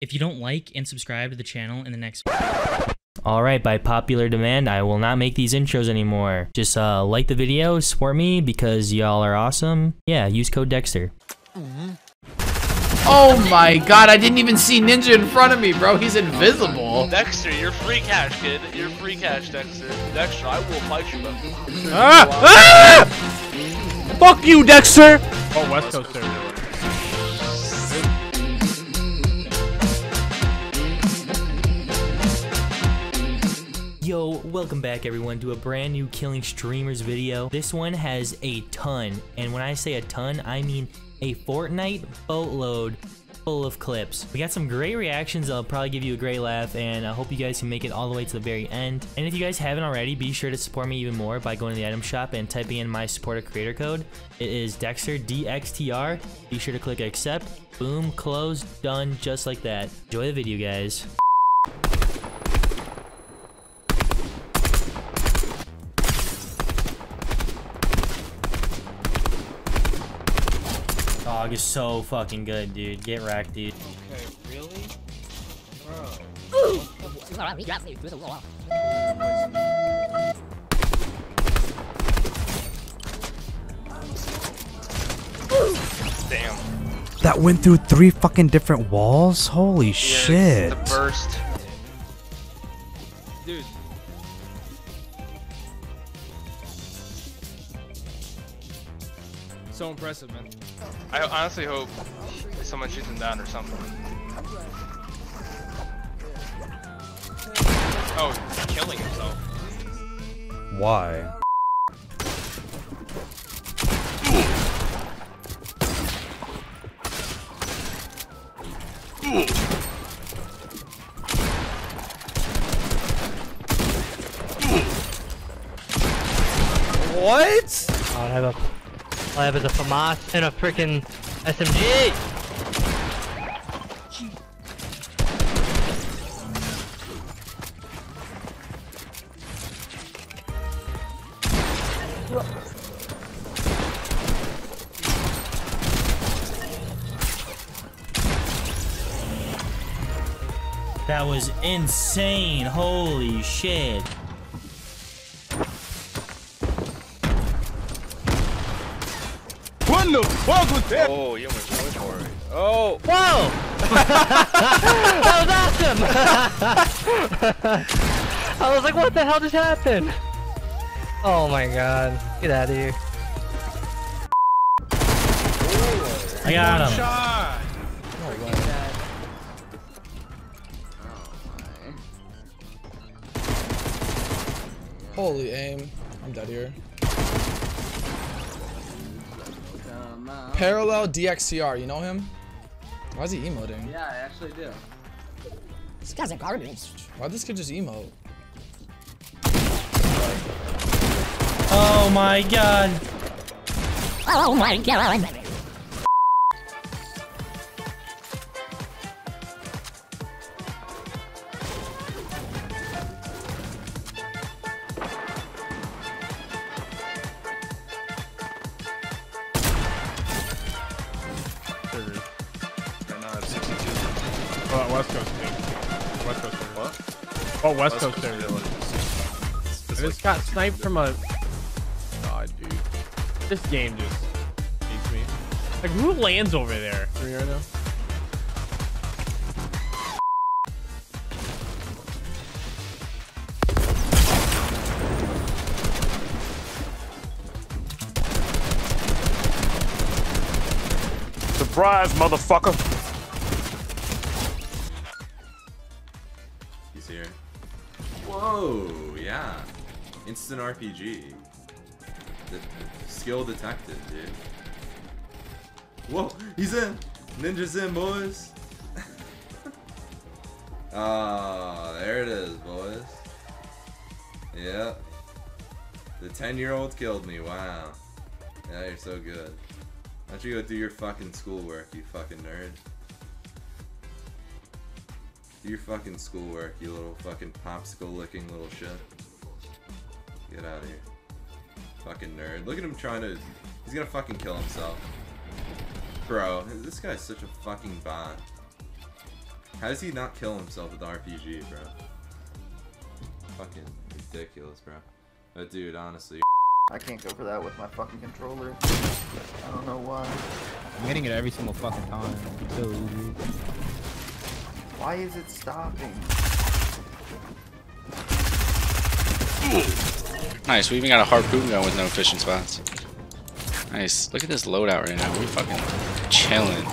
If you don't like and subscribe to the channel in the next Alright, by popular demand, I will not make these intros anymore. Just uh, like the video, support me because y'all are awesome. Yeah, use code Dexter. Oh my god, I didn't even see Ninja in front of me, bro. He's invisible. Dexter, you're free cash, kid. You're free cash, Dexter. Dexter, I will fight you, bro. Ah! Ah! Fuck you, Dexter! Oh, West Coast server. Yo, welcome back everyone to a brand new Killing Streamers video. This one has a ton, and when I say a ton, I mean a Fortnite boatload full of clips. We got some great reactions that'll probably give you a great laugh, and I hope you guys can make it all the way to the very end. And if you guys haven't already, be sure to support me even more by going to the item shop and typing in my supporter creator code. It is Dexter, DXTR. Be sure to click accept. Boom, close, done, just like that. Enjoy the video, guys. Dog is so fucking good, dude. Get wrecked, dude. Okay, really? Damn. That went through three fucking different walls? Holy shit. The burst. Dude. So impressive, man. I honestly hope someone shoots him down or something. Oh, he's killing himself. Why? What? I'll have a, I'll is a FAMAS and a freaking SMG. That was insane. Holy shit. Oh, you almost went for it. Oh, Whoa! that was awesome! I was like, what the hell just happened? Oh my god. Get out of here. I got him. Holy aim. I'm dead here. Parallel DXTR, you know him? Why is he emoting? Yeah, I actually do. This guy's a garbage. Why'd this kid just emote? Oh my god. Oh my god. Oh, West Coast dude. West Coast server. What? Oh, West, Coast server. It's I like- got sniped from a. God, dude. This game just beats me. Like, who lands over there? Three right now. Surprise, motherfucker! Whoa, yeah. Instant RPG. The skill detected, dude. Whoa, he's in! Ninja's in, boys! Ah, there it is, boys. Yep. The 10 year old killed me, wow. Yeah, you're so good. Why don't you go do your fucking schoolwork, you fucking nerd? Do your fucking schoolwork, you little fucking popsicle licking little shit. Get out of here. Fucking nerd. Look at him trying to. He's gonna fucking kill himself. Bro, this guy's such a fucking bot. How does he not kill himself with the RPG, bro? Fucking ridiculous, bro. But dude, honestly. I can't go for that with my fucking controller. I don't know why. I'm hitting it every single fucking time. It's so easy. Why is it stopping? Nice, we even got a harpoon gun with no fishing spots. Nice. Look at this loadout right now. We're fucking chilling.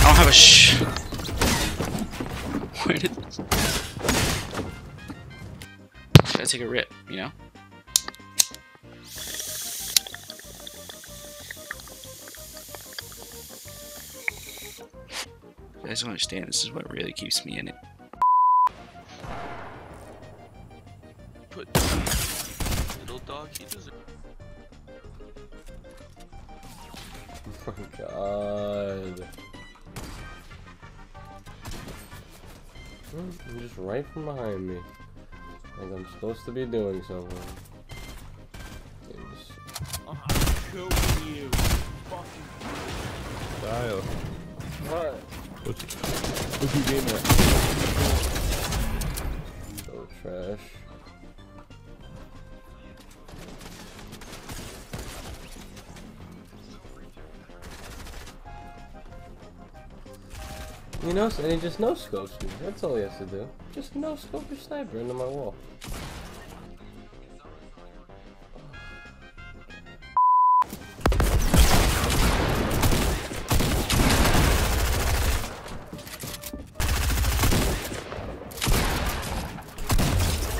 I don't have a sh. Take a rip, you know. You guys don't understand. This is what really keeps me in it. Put little dog. He doesn't. Oh my god. Hmm, You're just right from behind me. Like I'm supposed to be doing something. And just- Style. What? What's what's your game at? So oh, trash. You know, and he just no scopes me. That's all he has to do. Just no scope your sniper into my wall.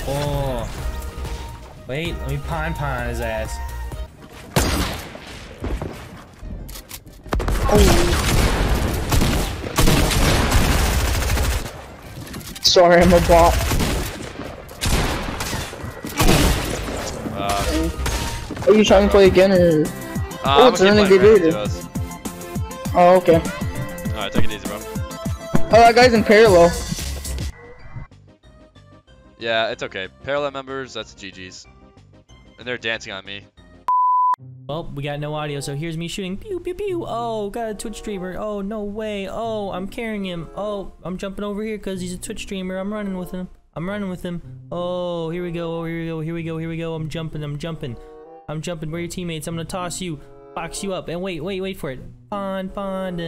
Oh. Wait, let me pine pine his ass. Sorry, I'm a bot. Uh, Are you trying to play again or? oh, it's renegade raider. Oh, okay. Alright, take it easy, bro. Oh, that guy's in parallel. Yeah, it's okay. Parallel members, that's GG's. And they're dancing on me. Well, we got no audio, so here's me shooting. Pew, pew, pew. Oh, got a Twitch streamer. Oh, no way. Oh, I'm carrying him. Oh, I'm jumping over here because he's a Twitch streamer. I'm running with him. I'm running with him. Oh, here we go. Oh, here we go. Here we go. Here we go. I'm jumping. I'm jumping. I'm jumping. Where are your teammates? I'm going to toss you. Box you up. And wait, wait, wait for it. Pon, pon.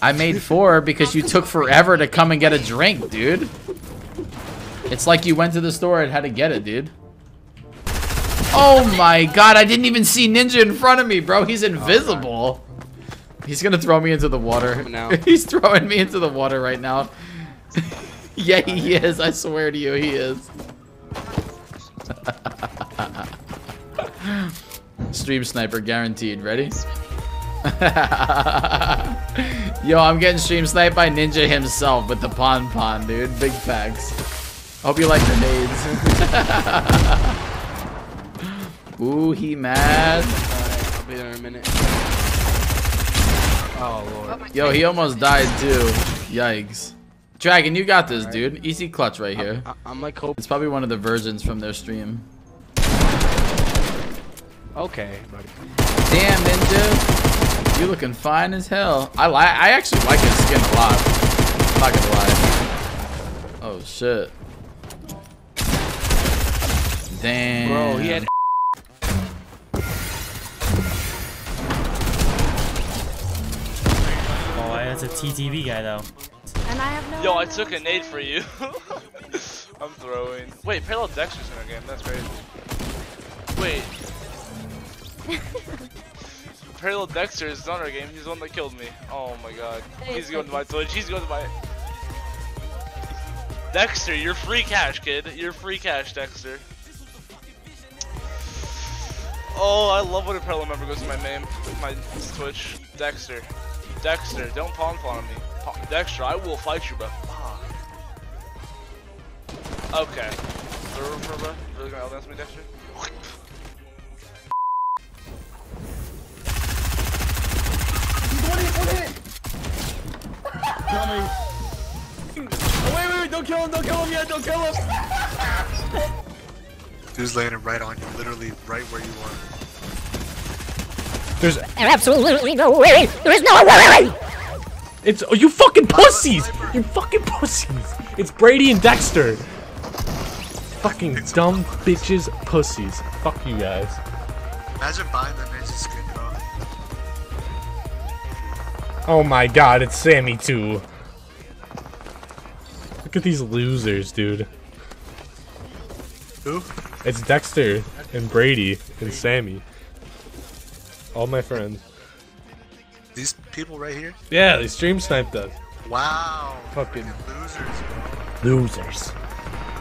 I made four because you took forever to come and get a drink, dude. It's like you went to the store and had to get it, dude. Oh my god, I didn't even see Ninja in front of me, bro. He's invisible. He's gonna throw me into the water. He's throwing me into the water right now. yeah, he is. I swear to you, he is. Stream sniper guaranteed. Ready? Yo, I'm getting stream sniped by Ninja himself with the pon pon, dude. Big facts. Hope you like grenades. Ooh, he mad. I'll be there in a minute. Oh lord. Oh Yo, he almost died too. Yikes. Dragon, you got this, dude. Easy clutch right here. I- I'm like hope. It's probably one of the versions from their stream. Okay, buddy. Damn, Ninja. You looking fine as hell. I like. I actually like his skin a lot. I'm not gonna lie. Oh shit. Damn. Bro, he had. Oh, that's a TTV guy, though. And I have no. Yo, I took a nade for you. I'm throwing. Wait, Parallel Dexter's in our game. That's crazy. Wait. Parallel Dexter is on our game. He's the one that killed me. Oh my god. He's going to my Twitch. He's going to my. Dexter, you're free cash, kid. You're free cash, Dexter. Oh, I love when a parallel member goes to my name, my Twitch. Dexter. Dexter, don't pon pon on me. Dexter, I will fight you, but Fuck. Okay. Really gonna outdance me, Dexter? Coming. Oh, wait, wait, wait, don't kill him, don't kill him yet, don't kill him! Dude's landing right on you, literally right where you are. There's Absolutely no way! There is no way! It's oh, you fucking pussies! You fucking pussies! It's Brady and Dexter. Fucking dumb bitches, pussies. Fuck you guys. Imagine buying the ninja skin, bro. Oh my god, it's Sammy too. Look at these losers, dude. Who? It's Dexter and Brady and Sammy. All my friends. These people right here? Yeah, they stream sniped us. Wow. Fucking losers, bro. Losers.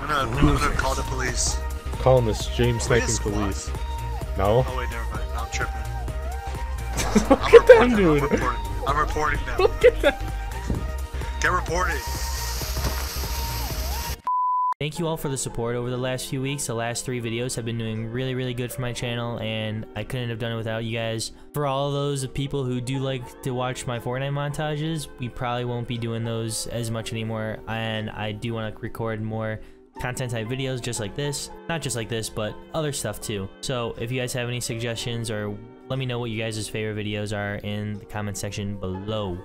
I'm gonna, I'm gonna call the police. Calling the stream sniping police. No? Oh wait, never mind. No, I'm tripping. Look I'm at them, reporting dude. I'm reporting, I'm reporting them. Look at that. Get reported. Thank you all for the support over the last few weeks. The last three videos have been doing really, really good for my channel, and I couldn't have done it without you guys. For all those people who do like to watch my Fortnite montages, we probably won't be doing those as much anymore, and I do want to record more content type videos just like this. Not just like this, but other stuff too. So if you guys have any suggestions or let me know what you guys' favorite videos are in the comment section below.